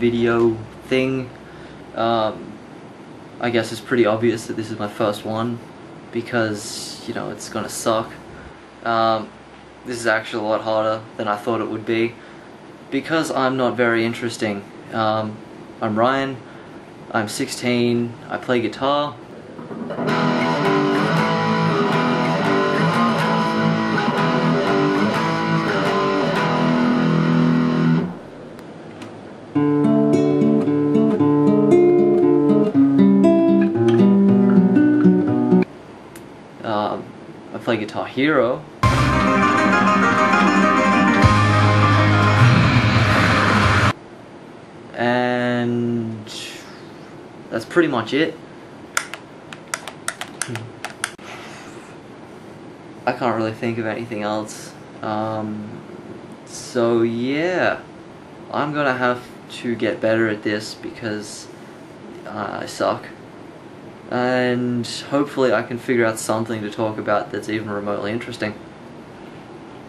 video thing. Um, I guess it's pretty obvious that this is my first one because, you know, it's gonna suck. Um, this is actually a lot harder than I thought it would be because I'm not very interesting. Um, I'm Ryan, I'm 16, I play guitar. I play Guitar Hero. And that's pretty much it. I can't really think of anything else. Um, so yeah, I'm gonna have to get better at this because uh, I suck. And hopefully I can figure out something to talk about that's even remotely interesting.